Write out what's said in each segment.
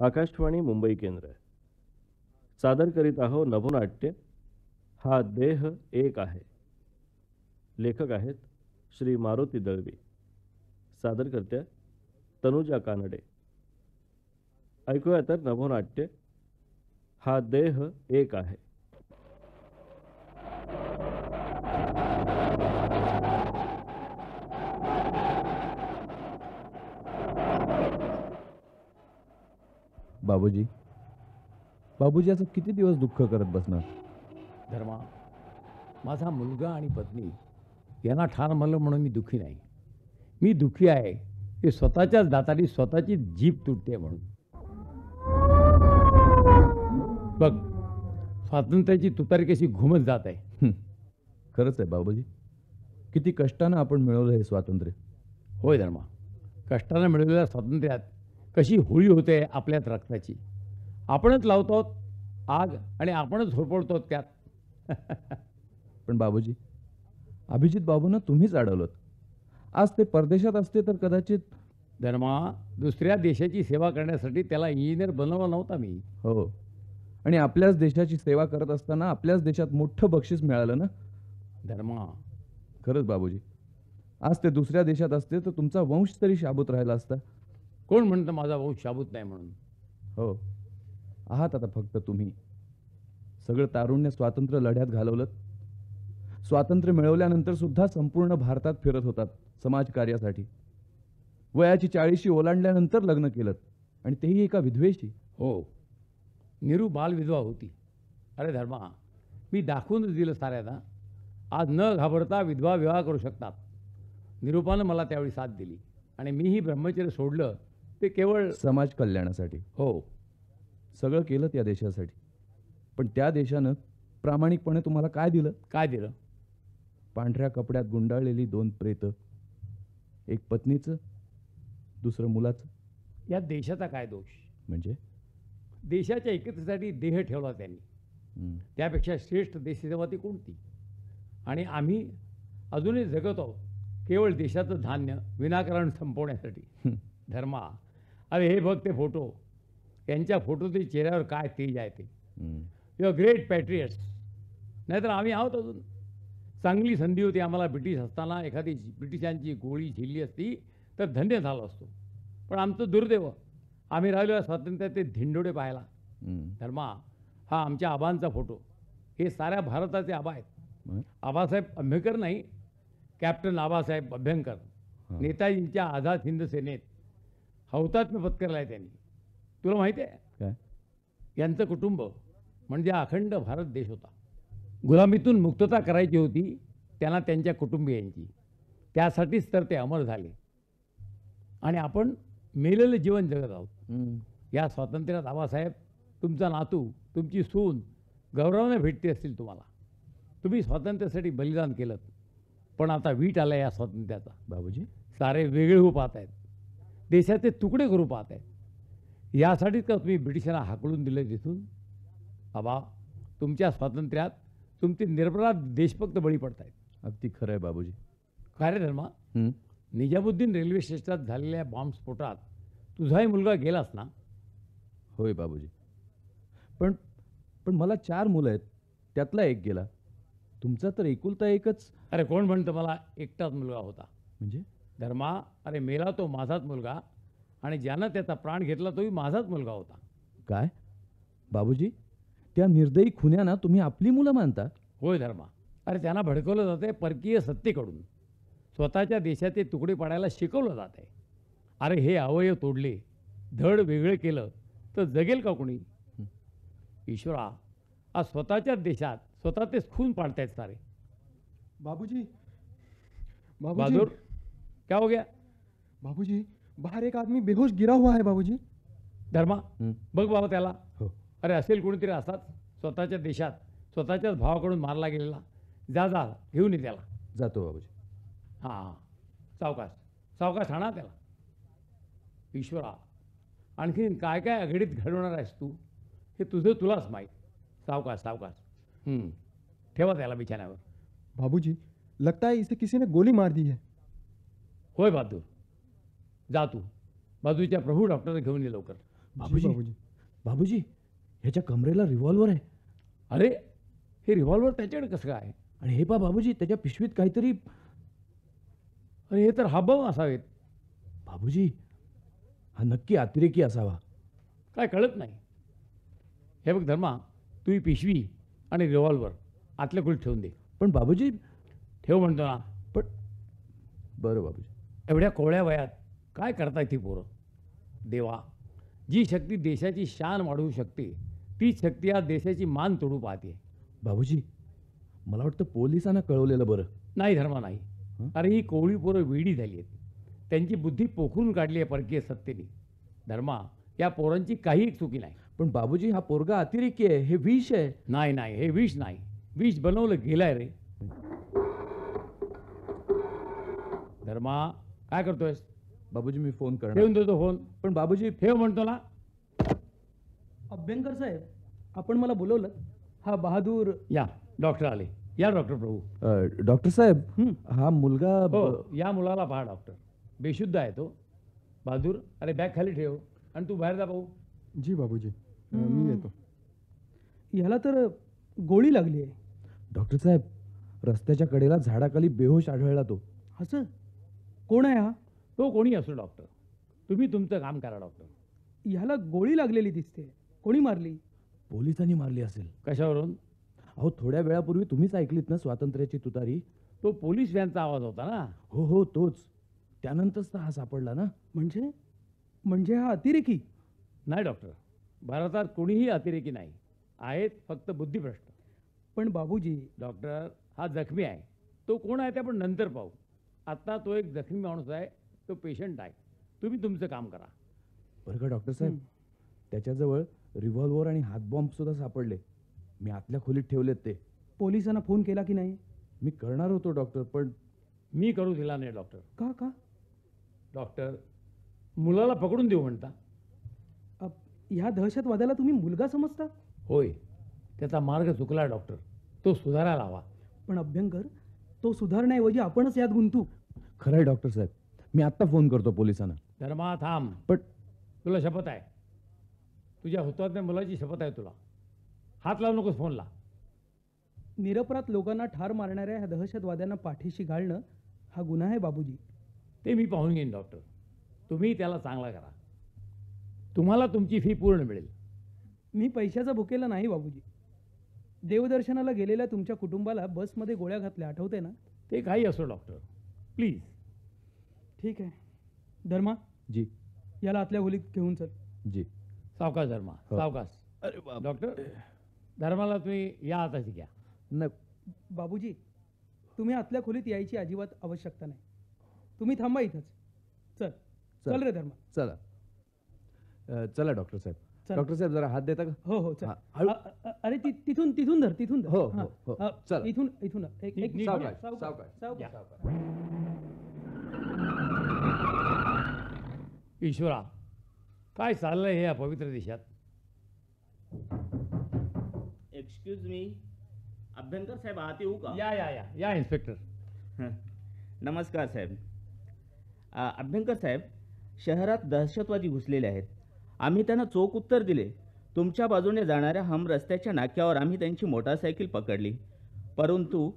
आकाशवाणी मुंबई केंद्र सादर करीत आहो नभोनाट्य. हा देह एक आहे. लेखक आहेत श्री मारुती दळवी. सादर करत्या तनुजा कानडे. ऐकूया तर नभोनाट्य. हा देह एक आहे. बाबूजी? बाबूजी असं किती दिवस दुःख करत बसणार? धर्मा माझा मुलगा आणि पत्नी यांना ठार म्हणलं म्हणून मी दुःखी नाही. मी दुःखी आहे. की स्वतःच्याच दाताने स्वतःची जीभ तुटते म्हणून. बघ स्वातंत्र्याची तुतारी कशी घुमत जात आहे. खरंच आहे बाबूजी. किती कष्टानं आपण मिळवलं हे स्वातंत्र्य. होय धर्मा कष्टानं मिळवलेल्या स्वातंत्र्यात कशी होळी होते आपल्यात रक्ताची. आपणच लावतो आग आणि आपणच होरपळतो त्यात. पण बाबूजी अभिजित बाबूंना तुम्हीच अडवलं आज ते परदेशात असते तर कदाचित धर्मा दुसऱ्या देशाची सेवा करण्यासाठी त्याला इंजिनियर बनवला नव्हता मी. हो. आणि आपल्याच देशाची सेवा करत असताना आपल्याच देशात मोठं बक्षीस मिळालं ना? धर्मा. खरंच बाबूजी आज ते दुसऱ्या देशात असते तर तुमचा वंश तरी शाबूत राहिला असता. कोण म्हणतं माझा भाऊ शाबूत नाही म्हणून? हो. आहात आता फक्त तुम्ही. सगळं तारुण्य स्वातंत्र्य लढ्यात घालवलं स्वातंत्र्य मिळवल्यानंतर सुद्धा संपूर्ण भारतात फिरत होतात समाजकार्यासाठी. वयाची चाळीशी ओलांडल्यानंतर लग्न केलं आणि तेही एका विधवेशी. हो. निरू बालविधवा होती. अरे धर्मा मी दाखवूनच दिलं साऱ्यांना. आज न घाबरता विधवा विवाह करू शकतात. निरूपानं मला त्यावेळी साथ दिली आणि मीही ब्रह्मचर्य सोडलं ते केवळ समाज कल्याणासाठी. हो. सगळं केलं त्या देशासाठी. पण त्या देशानं प्रामाणिकपणे तुम्हाला काय दिलं? काय दिलं? पांढऱ्या कपड्यात गुंडाळलेली दोन प्रेतं. एक पत्नीचं दुसरं मुलाचं. या देशाचा काय दोष? म्हणजे? देशाच्या एकतेसाठी देह ठेवला त्यांनी. त्यापेक्षा श्रेष्ठ देशसेवा ती कोणती? आणि आम्ही अजूनही जगत आहोत. केवळ देशाचं धान्य विनाकारण संपवण्यासाठी. धर्मा अरे हे बघ ते फोटो. यांच्या फोटोचे चेहऱ्यावर काय तेज आहे ते. युअर ग्रेट पॅट्रियट्स नाहीतर आम्ही आहोत अजून. चांगली संधी होती आम्हाला ब्रिटिश असताना. एखादी ब्रिटिशांची गोळी झिलली असती तर धन्य झालो असतो. पण आमचं दुर्दैव आम्ही राहिलो या स्वातंत्र्याचे धिंडोडे पाहायला. धर्मा हा आमच्या आबांचा फोटो. हे साऱ्या भारताचे आबा आहेत? आबासाहेब अभ्यंकर नाही कॅप्टन आबासाहेब अभ्यंकर. नेताजींच्या आझाद हिंद सेनेत. हौतात्म्य पत्करला आहे त्यांनी. तुला माहिती आहे? काय? यांचं कुटुंब म्हणजे अखंड भारत देश होता. गुलामीतून मुक्तता करायची होती त्यांना त्यांच्या कुटुंबियांची त्यासाठीच तर ते अमर झाले. आणि आपण मेलेलं जीवन जगत आहोत. या स्वातंत्र्यात आबासाहेब तुमचा नातू तुमची सून गौरवाने भेटते असतील तुम्हाला. तुम्ही स्वातंत्र्यासाठी बलिदान केलं. पण आता वीट आला या स्वातंत्र्याचा. बाबूजी? सारे वेगळे होऊ पाहत आहेत. देशाचे तुकडे करू पाहत आहेत यासाठीच का तुम्ही ब्रिटिशांना हाकलून दिलं तिथून आबा तुमच्या स्वातंत्र्यात तुमचे निर्भरात देशभक्त बळी पडत आहेत. अगदी खरं आहे बाबूजी. काय रे धर्मा. निजामुद्दीन रेल्वे स्टेशनात झालेल्या बॉम्बस्फोटात तुझाही मुलगा गेलास ना? होय बाबूजी. पण पण मला चार मुलं आहेत. त्यातला एक गेला. तुमचा तर एकुलता एकच अरे कोण म्हणतं मला? एकटाच मुलगा होता. म्हणजे? धर्मा अरे मेला तो माझाच मुलगा आणि ज्यानं त्याचा प्राण घेतला तोही माझाच मुलगा होता. काय? बाबूजी त्या निर्दयी खुन्यांना तुम्ही आपली मुलं मानता? होय धर्मा. अरे त्यांना भडकवलं जाते परकीय सत्तेकडून. स्वतःच्या देशाचे तुकडे पाडायला शिकवलं जात आहे अरे हे अवयव तोडले धड वेगळे केलं तर जगेल का कोणी? ईश्वरा आज स्वतःच्याच देशात स्वतः तेच खून पाडतायत सारे. बाबूजी बाबूजी. क्या हो गया? बाबूजी बाहर एक आदमी बेहोश गिरा हुआ है बाबूजी। धर्मा. बघ बाबा त्याला। हो। अरे असेल कोणीतरी असाच स्वतःच्या देशात स्वतःच्याच भावाकडून मारला गेलेला. जा जा घेऊन ये त्याला. जातो बाबूजी. हां हां. सावकाश सावकाश आणा त्याला. ईश्वरा आणखीन काय काय आघाडीत घडवणार आहेस तू? हे तुझं तुलाच माहीत. सावकाश सावकाश. हं. ठेवा त्याला बिछाण्यावर. बाबूजी लगता है इसे किसी ने गोली मार दी है। होय बहादूर जा तू. बाजूच्या प्रभू डॉक्टरने घेऊन ये लवकर. बाबूजी. बाबूजी. बाबूजी ह्याच्या कमरेला रिव्हॉल्वर आहे. अरे हे रिव्हॉल्वर त्याच्याकडे कसं काय आणि हे पा बाबूजी त्याच्या पिशवीत काहीतरी अरे हे तर हाबम असावेत. बाबूजी हा नक्की अतिरेकी असावा. काय कळत नाही. हे बघ धर्मा तू ही पिशवी आणि रिव्हॉल्वर आतल्या खोलीत ठेवून दे. पण बाबूजी ठेव म्हणतो ना. पण बरं बाबूजी. एवढ्या कोवळ्या वयात काय करताय ती पोरं? देवा जी शक्ती देशाची शान वाढवू शकते तीच शक्ती आज देशाची मान तोडू पाहते. बाबूजी मला वाटतं पोलिसांना कळवलेलं बरं. नाही धर्मा नाही? अरे ही कोवळी पोरं वेडी झाली आहेत. त्यांची बुद्धी पोखरून काढली आहे परकीय सत्तेने. धर्मा या पोरांची काही चुकी नाही. पण बाबूजी हा पोरगा अतिरेकी आहे हे विष आहे. नाही नाही हे विष नाही. विष बनवलं गेलाय रे. धर्मा काय करतोयस? बाबूजी मी फोन करणार. ठेवून देतो फोन. पण बाबूजी ठेव म्हणतो ना. अभ्यंकर साहेब आपण मला बोलवलं. हा बहादूर. या डॉक्टर आले. या डॉक्टर प्रभू. अ, डॉक्टर साहेब हा. मुलगा हो या मुलाला पहा डॉक्टर. बेशुद्ध आहे तो. बहादूर अरे बॅग खाली ठेव. आणि तू बाहेर जा भाऊ. जी बाबूजी. अं, मी येतो. ह्याला तर गोळी लागली आहे. डॉक्टर साहेब रस्त्याच्या कडेला झाडाखाली बेहोश आढळला तो. असं? कोण आहे हा? तो कोणी असो डॉक्टर तुम्ही तुमचं काम करा डॉक्टर ह्याला गोळी लागलेली दिसते. कोणी मारली? पोलिसांनी मारली असेल. कशावरून? अहो थोड्या वेळापूर्वी तुम्हीच ऐकलीत ना स्वातंत्र्याची तुतारी? तो पोलीस व्हॅनचा आवाज होता ना? हो हो तोच. त्यानंतरच तर हा सापडला ना? म्हणजे? म्हणजे हा अतिरेकी? नाही डॉक्टर भारतात कोणीही अतिरेकी नाही. आहेत फक्त बुद्धिभ्रष्ट. पण बाबूजी डॉक्टर हा जखमी आहे. तो कोण आहे ते आपण नंतर पाहू. आत्ता तो एक जखमी माणूस आहे तो पेशंट आहे. तुम्ही तुमचं काम करा. बरं का डॉक्टर साहेब? त्याच्याजवळ रिव्हॉल्वर आणि हातबॉम्ब सुद्धा सापडले. मी आतल्या खोलीत ठेवलेत ते. पोलिसांना फोन केला की नाही? मी करणार होतो डॉक्टर पण मी करू दिला नाही डॉक्टर का का? डॉक्टर मुलाला पकडून देऊ म्हणता. अ, ह्या दहशतवाद्याला तुम्ही मुलगा समजता? होय. त्याचा मार्ग चुकला डॉक्टर तो सुधारायला हवा पण अभ्यंकर तो सुधारण्याऐवजी आपणच यात गुंतू. खरं आहे डॉक्टर साहेब. मी आत्ता फोन करतो पोलिसांना. धर्मा थांब. पण तुला शपथ आहे. तुझ्या हुतात्म्या मुलाची शपथ आहे तुला. हात लावू नकोस फोनला. निरपराध लोकांना ठार मारणाऱ्या ह्या दहशतवाद्यांना पाठीशी घालणं हा गुन्हा आहे बाबूजी. ते मी पाहून घेईन डॉक्टर. तुम्ही त्याला चांगला करा. तुम्हाला तुमची फी पूर्ण मिळेल. मी पैशाचा भुकेला नाही बाबूजी. देवदर्शनाला गेलेल्या तुमच्या कुटुंबाला बसमध्ये गोळ्या घातल्या आठवते ना? ते काही असो डॉक्टर. प्लीज. ठीक आहे. धर्मा? जी. याला आतल्या खोलीत घेऊन चल. जी. सावकाश धर्मा. हो. सावकाश. अरे डॉक्टर धर्माला तुम्ही या आताशी घ्या. नाही बाबूजी तुम्ही आतल्या खोलीत यायची अजिबात आवश्यकता नाही. तुम्ही थांबा इथंच. चल. चल रे धर्मा. चला. अ, चला डॉक्टर साहेब. डॉक्टर साहेब जरा हात देता का? हो हो चल. हा, हळू. अ- अ- अरे ति- तिथून तिथून धर तिथून धर. हो, हा, हो, हो. अ, चला. इथून इथून एक एक नीट सावकाश, सावकाश, सावकाश. सावकाश. ईश्वरा काय चाललंय हे या पवित्र देशात? एक्सक्यूज मी अभ्यंकर साहेब आत येऊ का? या या या. या इन्स्पेक्टर. नमस्कार साहेब. अभ्यंकर साहेब शहरात दहशतवादी घुसलेले आहेत. आम्ही त्यांना चोख उत्तर दिले. तुमच्या बाजूने जाणाऱ्या हम रस्त्याच्या नाक्यावर आम्ही त्यांची मोटारसायकल पकडली. परंतु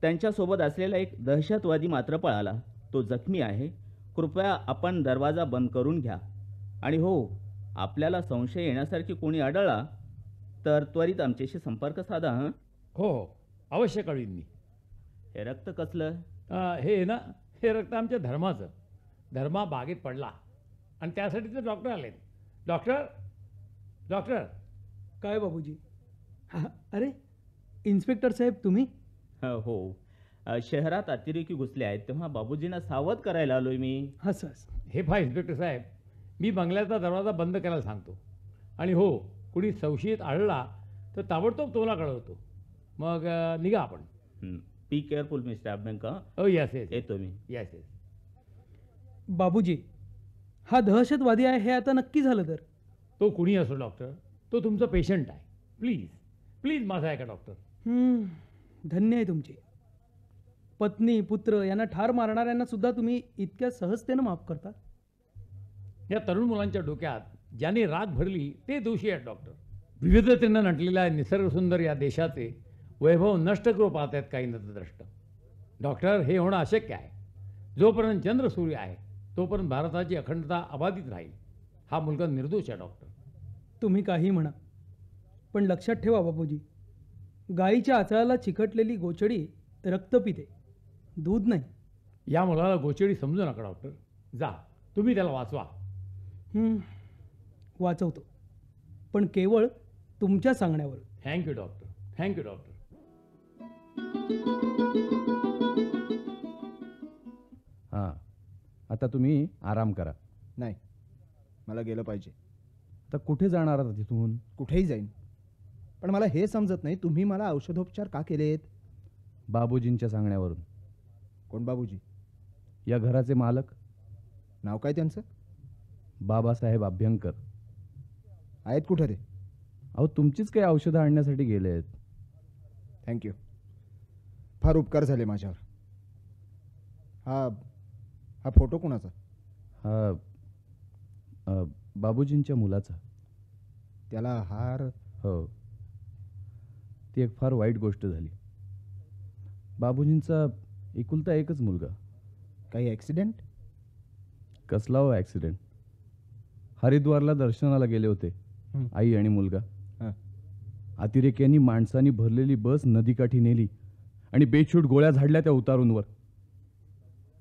त्यांच्यासोबत असलेला एक दहशतवादी मात्र पळाला. तो जखमी आहे. कृपया आपण दरवाजा बंद करून घ्या. आणि हो आपल्याला संशय येण्यासारखी कोणी आढळला तर त्वरित आमच्याशी संपर्क साधा हं? हो हो. अवश्य कळवीन मी. हे रक्त कसलं? हे ना हे रक्त आमच्या धर्माचं. धर्मा बागेत पडला. आणि त्यासाठी तर डॉक्टर आलेत. डॉक्टर? डॉक्टर? काय बाबूजी? हा, अरे इन्स्पेक्टर साहेब तुम्ही? हो अ, शहरात अतिरेकी घुसले आहेत तेव्हा बाबूजींना सावध करायला आलोय मी. हस हस. हे पहा इन्स्पेक्टर साहेब मी बंगल्याचा दरवाजा बंद करायला सांगतो. आणि हो कुणी संशयित आढळला तर ताबडतोब तोला कळवतो. मग अं, निघा आपण. बी केअरफुल मिस्टर अभ्यंका हो येस येस येतो मी. येस येस बाबूजी हा दहशतवादी आहे हे आता नक्की झालं तर? तो कुणी असो डॉक्टर? तो तुमचं पेशंट आहे. प्लीज प्लीज माझा ऐका डॉक्टर. हम्म, धन्य आहे तुमची. पत्नी पुत्र यांना ठार मारणाऱ्यांना सुद्धा तुम्ही इतक्या सहजतेनं माफ करता? या तरुण मुलांच्या डोक्यात ज्यांनी रात भरली ते दोषी आहेत डॉक्टर. विविधतेनं नटलेल्या निसर्गसुंदर या देशाचे वैभव नष्ट करू पाहत आहेत काही नतद्रष्ट. डॉक्टर हे होणं अशक्य आहे. जोपर्यंत चंद्र सूर्य आहे तोपर्यंत भारताची अखंडता अबाधित राहील हा मुलगा निर्दोष आहे डॉक्टर. तुम्ही काही म्हणा पण लक्षात ठेवा बापूजी गाईच्या आचळाला चिकटलेली गोचडी रक्त पिते दूध नाही. या मुलाला गोचेडी समजू नका डॉक्टर. जा तुम्ही त्याला वाचवा. वाचवतो पण केवळ तुमच्या सांगण्यावर. Thank you doctor. Thank you doctor. आता तुम्ही आराम करा. नाही मला गेलं पाहिजे. आता कुठे जाणार आता तिथून? कुठेही जाईन. पण मला हे समजत नाही तुम्ही मला औषधोपचार का केलेत? बाबूजींच्या सांगण्यावरून. कोण बाबूजी? या घराचे मालक? नाव काय त्यांचं? बाबासाहेब अभ्यंकर आहेत कुठं ते? अहो तुमचीच काही औषधं आणण्यासाठी गेले आहेत. थँक्यू फार उपकार झाले माझ्यावर. हा हा फोटो कुणाचा? हा अ, बाबूजींच्या मुलाचा. त्याला हार? हो. ती एक फार वाईट गोष्ट झाली. बाबूजींचा एकुलता एकच मुलगा. काही ॲक्सिडेंट कसला हो ॲक्सिडेंट हरिद्वारला दर्शनाला गेले होते. हं. आई आणि मुलगा. हां. अतिरेक्यांनी माणसांनी भरलेली बस नदीकाठी नेली आणि बेछूट गोळ्या झाडल्या त्या उतारूंवर.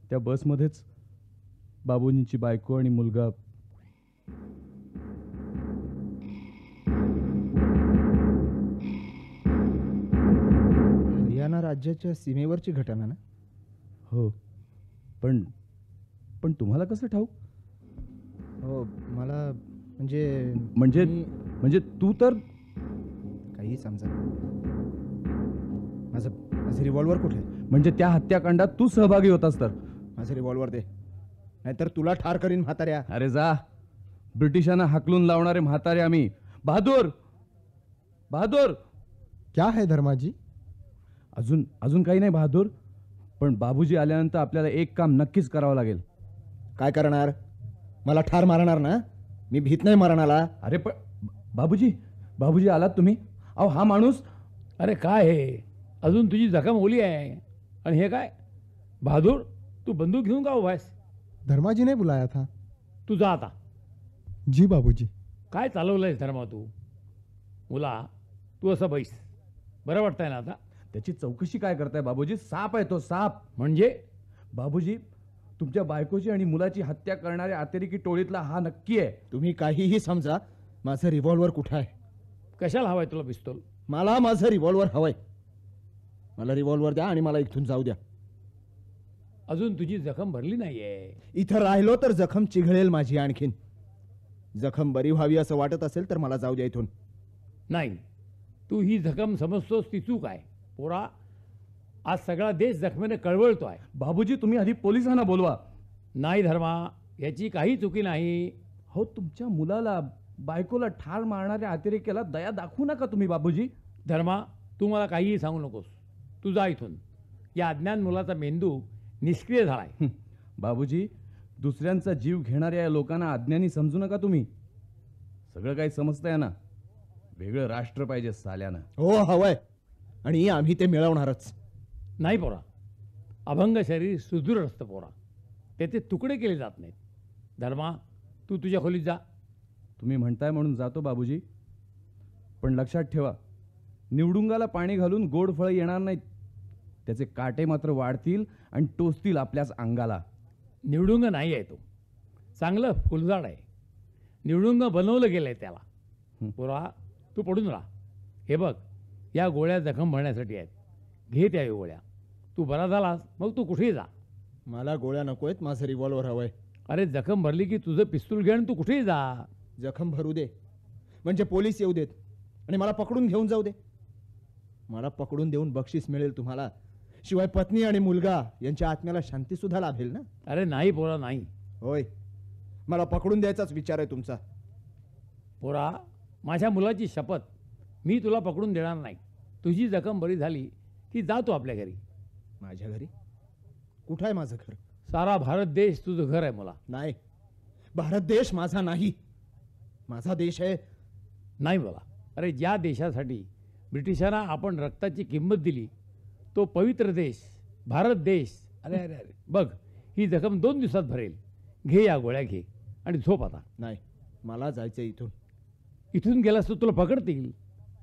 त्या बसमध्येच बाबूजींची बायको आणि मुलगा हरियाणा राज्याच्या सीमेवरची घटना ना? हो. पण पण तुम्हाला कसं ठाऊक? हो मला म्हणजे म्हणजे म्हणजे तू तर काही समजा माझं माझं रिव्हॉल्वर कुठे? म्हणजे त्या हत्याकांडात तू सहभागी होतास तर? माझं रिव्हॉल्वर दे. नाहीतर तुला ठार करीन म्हाताऱ्या. अरे जा. ब्रिटिशांना हाकलून लावणारे म्हातारे आम्ही. बहादूर! बहादूर! क्या है धर्माजी? अजून अजून काही नाही बहादूर. पण बाबूजी आल्यानंतर आपल्याला एक काम नक्कीच करावं लागेल. काय करणार? मला ठार मारणार ना? मी भीत नाही मरणाला. अरे पण बाबूजी बाबूजी आलात तुम्ही? अहो हा माणूस. अरे काय हे? अजून तुझी जखम ओली आहे. आणि हे काय? बहादूर? तू बंदूक घेऊन का उभा आहेस? धर्माजी ने बुलाया था। तू जा आता. जी बाबूजी. काय चालवलंयस धर्मा तू? मुला तू असं बैस. बरं वाटतंय ना आता? त्याची चौकशी काय करताय बाबूजी? साप आहे तो साप. म्हणजे? बाबूजी तुमच्या बायकोची आणि मुलाची हत्या करणाऱ्या अतिरेकी टोळीतला हा नक्की आहे. तुम्ही काहीही समजा माझं रिव्हॉल्वर कुठं आहे? कशाला हवाय तुला पिस्तोल? मला माझं रिव्हॉल्वर हवंय. मला रिव्हॉल्वर द्या आणि मला इथून जाऊ द्या. अजून तुझी जखम भरली नाहीये. इथं राहिलो तर जखम चिघळेल माझी आणखीन. जखम बरी व्हावी असं वाटत असेल तर मला जाऊ द्या इथून. नाही तू ही जखम समजतोस ती चूक आहे. पोरा आज सगळा देश जखमेने कळवळतो आहे बाबूजी तुम्ही आधी पोलिसांना बोलवा. नाही धर्मा याची काही चुकी नाही. हो तुमच्या मुलाला बायकोला ठार मारणाऱ्या अतिरेक्याला दया दाखवू नका तुम्ही बाबूजी. धर्मा तू मला काहीही सांगू नकोस. तू जा इथून. या अज्ञान मुलाचा मेंदू निष्क्रिय झालाय. बाबूजी दुसऱ्यांचा जीव घेणाऱ्या या लोकांना अज्ञानी समजू नका तुम्ही. सगळं काही समजतंय ना. वेगळं राष्ट्र पाहिजे साल्यानं. हो हवंय. आणि आम्ही ते मिळवणारच. नाही पोरा. अभंग शरीर सुदृढ असतं पोरा. त्याचे तुकडे केले जात नाहीत. धर्मा तू तुझ्या खोलीत जा. तुम्ही म्हणताय म्हणून जातो बाबूजी. पण लक्षात ठेवा निवडुंगाला पाणी घालून गोड फळं येणार नाहीत. त्याचे काटे मात्र वाढतील आणि टोचतील आपल्याच अंगाला. निवडुंग नाही आहे तो. चांगलं फुलझाड आहे. निवडुंग बनवलं गेलं आहे त्याला. पोरा तू पडून राहा. हे बघ या गोळ्या जखम भरण्यासाठी आहेत. घे त्या गोळ्या. तू बरा झालास मग तू कुठेही जा. मला गोळ्या नको आहेत माझं रिव्हॉल्वर हवंय. अरे जखम भरली की तुझं पिस्तूल घे आणि तू कुठेही जा. जखम भरू दे. म्हणजे पोलीस येऊ देत. आणि मला पकडून घेऊन जाऊ दे. मला पकडून देऊन बक्षीस मिळेल तुम्हाला. शिवाय पत्नी आणि मुलगा यांच्या आत्म्याला शांती सुद्धा लाभेल ना? अरे नाही पोरा नाही. होय. मला पकडून द्यायचाच विचार आहे तुमचा. पोरा माझ्या मुलाची शपथ मी तुला पकडून देणार नाही. तुझी जखम बरी झाली की जा तू आपल्या घरी. माझ्या घरी? कुठं आहे माझं घर? सारा भारत देश तुझं घर आहे मुला. नाही. भारत देश माझा नाही. माझा देश आहे. नाही बोला अरे ज्या देशासाठी ब्रिटिशांना आपण रक्ताची किंमत दिली तो पवित्र देश भारत देश. अरे अरे अरे. बघ ही जखम दोन दिवसात भरेल. घे या गोळ्या घे. आणि झोप आता. नाही मला जायचं इथून. इथून गेलास तर तुला पकडतील.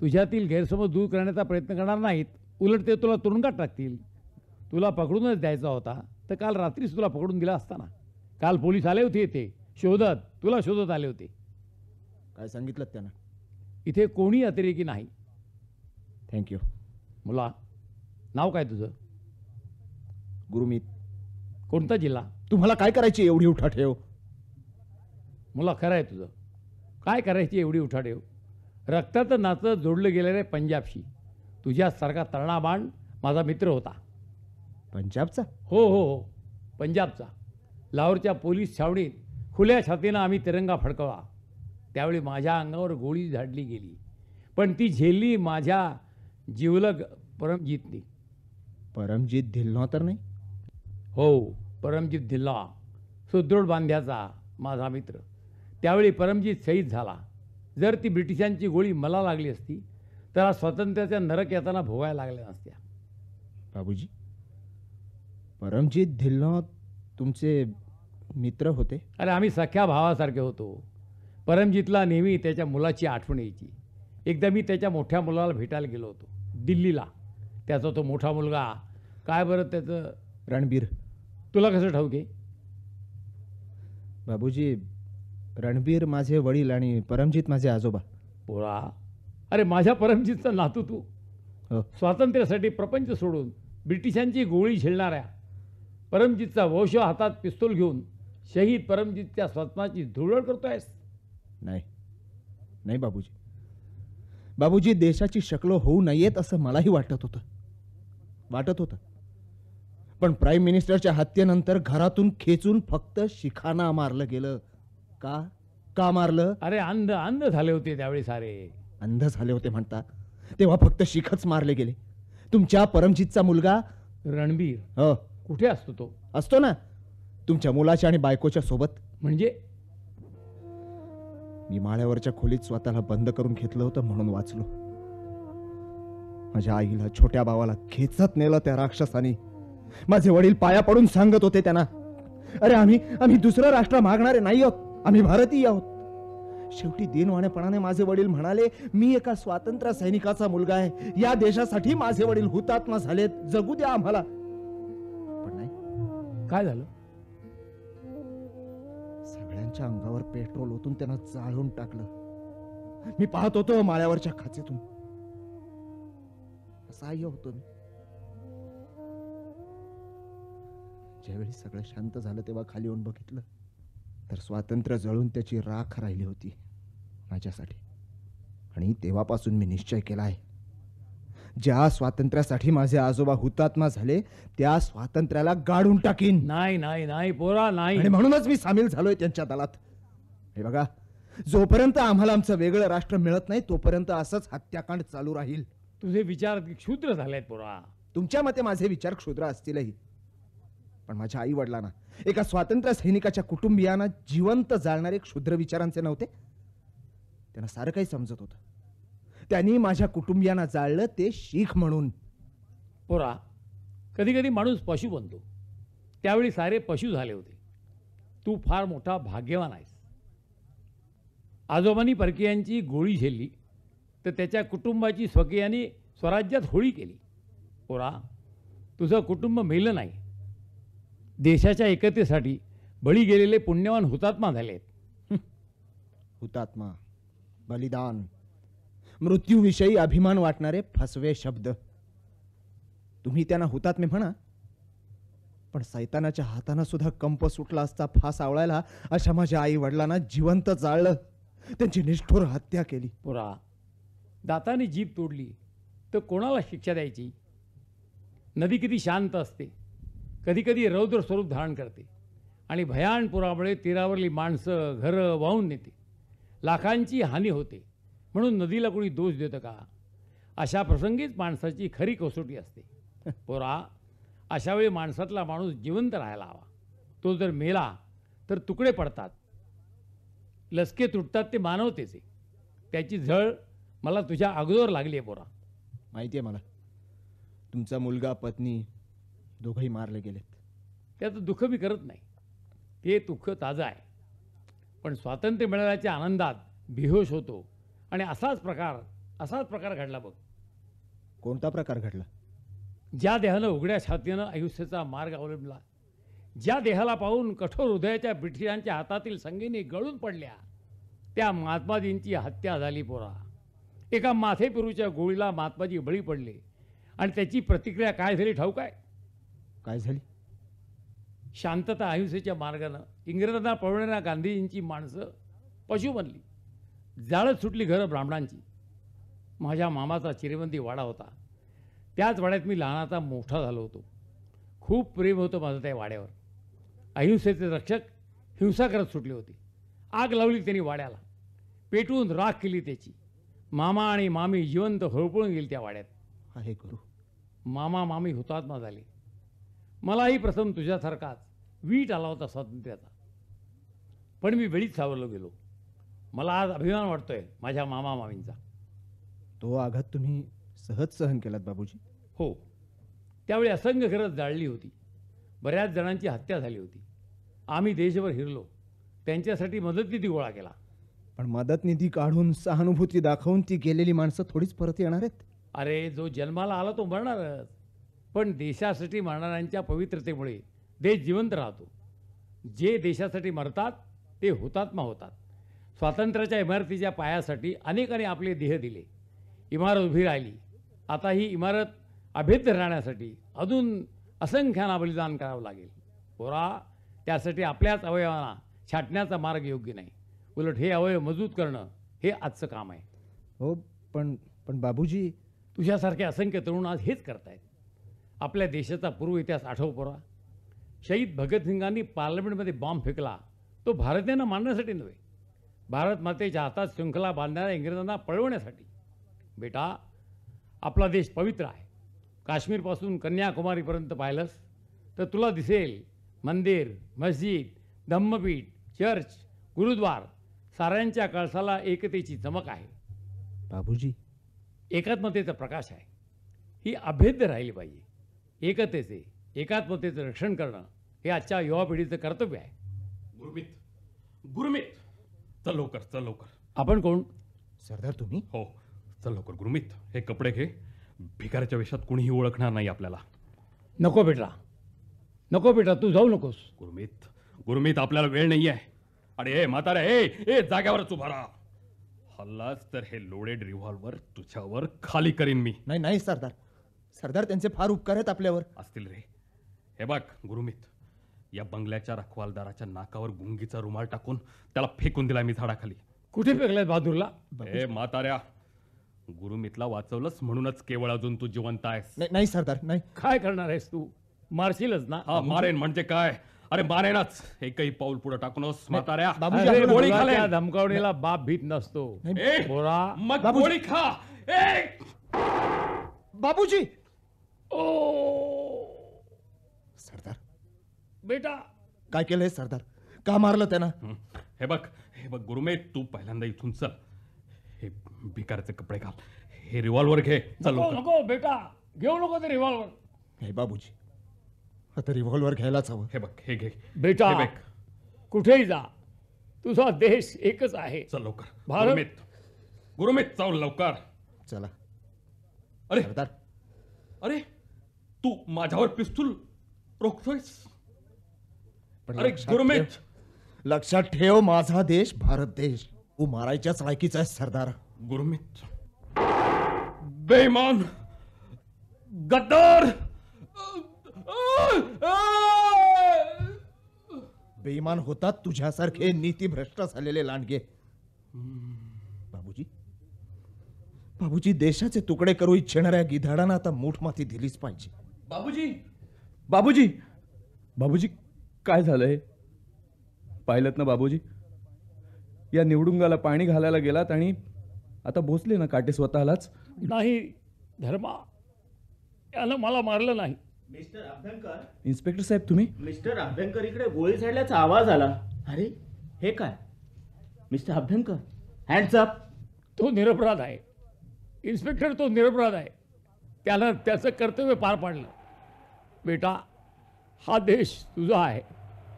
तुझ्यातील गैरसमज दूर करण्याचा प्रयत्न करणार नाहीत. उलट ते तुला तुरुंगात टाकतील तुला पकडूनच द्यायचा होता तर काल रात्रीच तुला पकडून दिला असताना. काल पोलीस आले होते इथे. शोधत तुला शोधत आले होते. काय सांगितलं त्यांना? इथे कोणी अतिरेकी नाही. थँक्यू मुला नाव काय तुझं? गुरुमीत. कोणता जिल्हा? तुम्हाला काय करायची एवढी उठा ठेव मुला खरं आहे तुझं. काय करायची एवढी उठाठेव? रक्ताचं नातं जोडलं गेलं रे पंजाबशी. तुझ्यासारखा तरणा बाण माझा मित्र होता. पंजाबचा? हो हो हो. पंजाबचा. लाहोरच्या पोलीस छावणीत खुल्या छातीनं आम्ही तिरंगा फडकवला. त्यावेळी माझ्या अंगावर गोळी झाडली गेली. पण ती झेलली माझ्या जिवलग परमजीतनी. परमजीत धिल्लो तर नाही? हो परमजीत धिल्ला सुदृढ बांध्याचा माझा मित्र. त्यावेळी परमजीत शहीद झाला. जर ती ब्रिटिशांची गोळी मला लागली असती तर स्वातंत्र्याच्या नरक येताना भोगायला लागल्या नसत्या. बाबूजी परमजीत धिल्लो तुमचे मित्र होते? अरे आम्ही सख्या भावासारखे होतो. परमजीतला नेहमी त्याच्या मुलाची आठवण यायची. एकदा मी त्याच्या मोठ्या मुलाला भेटायला गेलो होतो दिल्लीला. त्याचा तो मोठा मुलगा. काय बरं त्याचं? रणबीर. तुला कसं ठाऊक आहे? बाबूजी रणबीर माझे वडील आणि परमजीत माझे आजोबा. पोरा अरे माझ्या परमजीतचा नातू तू. हो. स्वातंत्र्यासाठी प्रपंच सोडून ब्रिटिशांची गोळी झेलणाऱ्या परमजीतचा वंश हातात पिस्तूल घेऊन शहीद परमजीतच्या स्वप्नाची धुळवड करतोयस? नाही. नाही बाबूजी. बाबूजी देशाची शकलो होऊ नयेत असं मलाही वाटत होतं. वाटत होतं. पण प्राईम मिनिस्टरच्या हत्येनंतर घरातून खेचून फक्त शिखाना मारलं गेलं. का? का मारलं? अरे अंध अंध झाले होते त्यावेळी सारे अंध झाले होते म्हणता. तेव्हा फक्त शिखच मारले गेले. तुमच्या परमजीतचा मुलगा? रणबीर. हो. कुठे असतो तो? असतो ना. तुमच्या मुलाच्या आणि बायकोच्या सोबत. म्हणजे? मी माळ्यावरच्या खोलीत स्वतःला बंद करून घेतलं होतं म्हणून वाचलो. माझ्या आईला छोट्या भावाला खेचत नेलं त्या राक्षसानी. माझे वडील पाया पडून सांगत होते त्यांना अरे आम्ही आम्ही दुसरं राष्ट्र मागणारे नाही आहोत आम्ही भारतीय आहोत. शेवटी दिनवाणेपणाने माझे वडील म्हणाले मी एका स्वातंत्र्य सैनिकाचा मुलगा आहे. या देशासाठी माझे वडील हुतात्मा झालेत. जगू द्या आम्हाला. पण नाही. काय झालं? सगळ्यांच्या अंगावर पेट्रोल ओतून त्यांना जाळून टाकलं. मी पाहत होतो माळ्यावरच्या खाचेतून. असहाय्य होतो मी ज्यावेळी सगळं शांत झालं तेव्हा खाली येऊन बघितलं तर स्वातंत्र्य जळून त्याची राख राहिली होती माझ्यासाठी. आणि तेव्हापासून मी निश्चय केला आहे ज्या स्वातंत्र्यासाठी माझे आजोबा हुतात्मा झाले त्या स्वातंत्र्याला गाडून टाकीन. नाही नाही नाही पोरा नाही. आणि म्हणूनच मी सामील झालोय त्यांच्या दलात. हे बघा जोपर्यंत आम्हाला आमचं वेगळं राष्ट्र मिळत नाही तोपर्यंत असंच हत्याकांड चालू राहील. तुझे विचार क्षुद्र झालेत पोरा. तुमच्या मते माझे विचार क्षुद्र असतीलही. पण माझ्या आई वडिलांना एका स्वातंत्र्य सैनिकाच्या कुटुंबियांना जिवंत जाळणारे क्षुद्र विचारांचे नव्हते. त्यांना सारं काही समजत होतं. त्यांनी माझ्या कुटुंबियांना जाळलं ते शीख म्हणून. पोरा कधी कधी माणूस पशु बनतो. त्यावेळी सारे पशु झाले होते. तू फार मोठा भाग्यवान आहेस. आजोबांनी परकीयांची गोळी झेलली. तर त्याच्या कुटुंबाची स्वकीयांनी स्वराज्यात होळी केली. पोरा तुझं कुटुंब मेलं नाही. देशाच्या एकतेसाठी बळी गेलेले पुण्यवान हुतात्मा झालेत. हुतात्मा बलिदान मृत्यूविषयी अभिमान वाटणारे फसवे शब्द. तुम्ही त्यांना हुतात्मे म्हणा पण सैतानाच्या हातानं सुद्धा कंप सुटला असता फास आवळायला अशा माझ्या आई वडिलांना जिवंत जाळलं. त्यांची निष्ठुर हत्या केली. पोरा दाताने जीभ तोडली तर कोणाला शिक्षा द्यायची? नदी किती शांत असते. कधीकधी रौद्र स्वरूप धारण करते आणि भयान पुरामुळे तीरावरली माणसं घरं वाहून नेते. लाखांची हानी होते. म्हणून नदीला कोणी दोष देतं का? अशा प्रसंगीच माणसाची खरी कसोटी असते. पोरा अशा वेळी माणसातला माणूस जिवंत राहायला हवा. तो जर मेला तर तुकडे पडतात. लसके तुटतात ते मानवतेचे. त्याची झळ मला तुझ्या अगोदर लागली आहे पोरा. माहिती आहे मला. तुमचा मुलगा पत्नी दोघंही मारले गेलेत. त्याचं दुःख मी करत नाही. ते दुःख ताजं आहे. पण स्वातंत्र्य मिळाल्याच्या आनंदात बेहोश होतो. आणि असाच प्रकार असाच प्रकार घडला बघ. कोणता प्रकार घडला? ज्या देहानं उघड्या छातीनं आयुष्याचा मार्ग अवलंबला ज्या देहाला पाहून कठोर हृदयाच्या ब्रिटिशांच्या हातातील संगीने गळून पडल्या त्या महात्माजींची हत्या झाली पोरा. एका माथेपिरूच्या गोळीला महात्माजी बळी पडले. आणि त्याची प्रतिक्रिया काय झाली ठाऊक आहे काय झाली? शांतता अहिंसेच्या मार्गानं इंग्रजांना पळवणाऱ्या गांधीजींची माणसं पशु बनली. जाळत सुटली घरं ब्राह्मणांची. माझ्या मामाचा चिरेबंदी वाडा होता. त्याच वाड्यात मी लहानाचा मोठा झालो होतो. खूप प्रेम होतं माझं त्या वाड्यावर. अहिंसेचे रक्षक हिंसा करत सुटली होती. आग लावली त्यांनी वाड्याला. पेटवून राख केली त्याची. मामा आणि मामी जिवंत होळपळून गेली त्या वाड्यात. आहे गुरु मामा मामी हुतात्मा झाले. मलाही प्रथम तुझ्यासारखाच वीट आला होता स्वातंत्र्याचा. पण मी वेळीच सावरलो गेलो. मला आज अभिमान वाटतोय माझ्या मामा मामींचा. तो आघात तुम्ही सहज सहन केलात बाबूजी? हो. त्यावेळी असंख्य घरं जाळली होती. बऱ्याच जणांची हत्या झाली होती. आम्ही देशभर हिरलो. त्यांच्यासाठी मदत निधी गोळा केला? पण मदत निधी काढून सहानुभूती दाखवून ती गेलेली माणसं थोडीच परत येणार आहेत. अरे जो जन्माला आला तो मरणारच. पण देशासाठी मरणाऱ्यांच्या पवित्रतेमुळे देश जिवंत राहतो. जे देशासाठी मरतात ते हुतात्मा होतात. स्वातंत्र्याच्या इमारतीच्या पायासाठी अनेकांनी आपले देह दिले. इमारत उभी राहिली. आता ही इमारत अभेद्य राहण्यासाठी अजून असंख्यांना बलिदान करावं लागेल. पोरा त्यासाठी आपल्याच अवयवांना छाटण्याचा मार्ग योग्य नाही. उलट हे अवयव मजबूत करणं हे आजचं काम आहे. हो पण पण बाबूजी तुझ्यासारखे असंख्य तरुण आज हेच करतायत. आपल्या देशाचा पूर्व इतिहास आठव पोरा. शहीद भगतसिंगांनी पार्लमेंटमध्ये बॉम्ब फेकला. तो भारतीयांना मारण्यासाठी नव्हे भारत मातेच्या हातात शृंखला बांधणाऱ्या इंग्रजांना पळवण्यासाठी. बेटा आपला देश पवित्र आहे. काश्मीरपासून कन्याकुमारीपर्यंत पाहिलंस तर तुला दिसेल मंदिर मस्जिद धम्मपीठ चर्च गुरुद्वार साऱ्यांच्या कळसाला एकतेची चमक आहे. बाबूजी. एकात्मतेचा प्रकाश आहे. ही अभेद्य राहिली पाहिजे. एकतेचे एकात्मतेचं रक्षण करणं हे आजच्या युवा पिढीचं कर्तव्य आहे. गुरमीत. गुरमीत. चल लवकर चल लवकर. आपण कोण? सरदार तुम्ही? हो. चल लवकर गुरमीत. हे कपडे घे. भिकाऱ्याच्या वेशात कुणीही ओळखणार नाही आपल्याला. नको बेटा नको बेटा तू जाऊ नकोस. गुरमीत. गुरमीत आपल्याला वेळ नाही आहे अरे ए म्हातारे ए ए जाग्यावरच उभा राहा. हल्लाच तर हे लोडेड रिव्हॉल्वर तुझ्यावर खाली करीन मी. नाही नाही सरदार. सरदार त्यांचे फार उपकार आहेत आपल्यावर. असतील रे. हे बघ गुरुमित या बंगल्याच्या रखवालदाराच्या नाकावर गुंगीचा रुमाल टाकून त्याला फेकून दिला मी झाडाखाली. कुठे फेकलाय बहादूरला? ए म्हाताऱ्या गुरुमितला वाचवलंच म्हणूनच केवळ अजून तू जिवंत आहेस. नाही नाही सरदार नाही. काय करणार आहेस तू? मारशीलच ना. हा मारेन म्हणजे काय? अरे मारेनच एकही पाऊल पुढे टाकूनच म्हाताऱ्या. बाबूजी, अरे, आपलं गोळी मुलाच्या खालेन. धमकावणीला बाप भीत नसतो. ए, बोरा मग बाबूजी. गोळी खा. ए! बाबूजी! ओ! सरदार. बेटा. काय केलंय सरदार? का मारलं त्यांना? हं, हे बघ हे बघ गुरुमेत तू पहिल्यांदा इथून चल. हे भिकाराचे कपडे घाल. हे रिव्हॉल्वर घे. चल नको लवकर. नको बेटा. घेऊ नको ते रिव्हॉल्वर हे बाबूजी. आता रिव्हॉल्वर घ्यायलाच हवं. हे बघ हे घे. बेटा हे बघ. कुठेही जा. तुझा देश एकच आहे. चल लवकर. भारत- गुरुमित. गुरुमित चाल लवकर. चला. अरे. सरदार. अरे तू माझ्यावर पिस्तूल रोखतोयस? पण अरे लक्षात गुरुमित. ठेव- लक्षात ठेव माझा देश भारत देश. तू मारायच्याच लायकीचा आहे सरदार. गुरुमित. बेईमान. गद्दार. बेईमान होतात तुझ्यासारखे नीतीभ्रष्ट झालेले लांडगे. बाबूजी बाबूजी देशाचे तुकडे करू इच्छिणाऱ्या गिधाडांना आता मूठ माती दिलीच पाहिजे. बाबूजी! बाबूजी! बाबूजी काय झालंय? पाहिलं ना बाबूजी? या निवडुंगाला पाणी घालायला गेलात आणि आता भोसले ना काटे स्वतःलाच? नाही धर्मा यानं मला मारलं नाही. मिस्टर अभ्यंकर? इन्स्पेक्टर साहेब तुम्ही? मिस्टर अभ्यंकर इकडे गोळी झाडल्याचा आवाज आला. अरे हे काय? मिस्टर अभ्यंकर हँड्स अप तो निरपराध आहे. इन्स्पेक्टर तो निरपराध आहे. त्यानं त्याचं कर्तव्य पार पाडलं. बेटा हा देश तुझा आहे.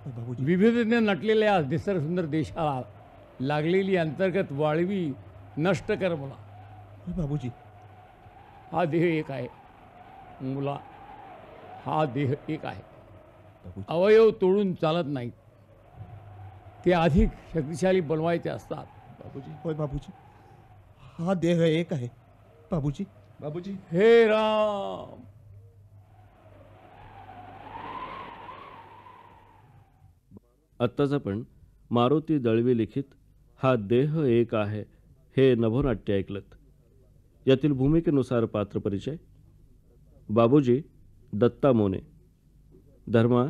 बाबूजी. विविधतेने नटलेल्या निसर्गसुंदर देशाला लागलेली अंतर्गत वाळवी नष्ट कर मुला बाबूजी. हा देह एक आहे. मुला हा देह एक आहे. अवयव तोडून चालत नाहीत. ते अधिक शक्तिशाली बनवायचे असतात. बाबूजी होय बाबूजी. हा देह एक आहे. बाबूजी. बाबूजी. हे राम. आत्ताच आपण मारुती दळवी लिखित हा देह एक आहे हे नभोनाट्य ऐकलत. यातील भूमिकेनुसार पात्र परिचय बाबूजी दत्ता मोने धर्मा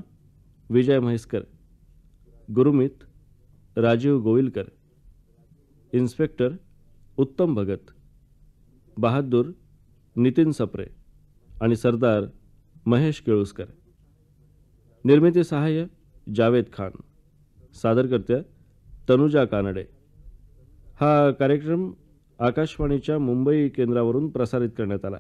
विजय म्हैसकर गुरुमित राजीव गोविलकर इन्स्पेक्टर उत्तम भगत बहादूर नितीन सप्रे आणि सरदार महेश केळुसकर. निर्मिती सहाय्य जावेद खान सादरकर्त्या तनुजा कानडे. हा कार्यक्रम आकाशवाणीच्या मुंबई केंद्रावरून प्रसारित करण्यात आला.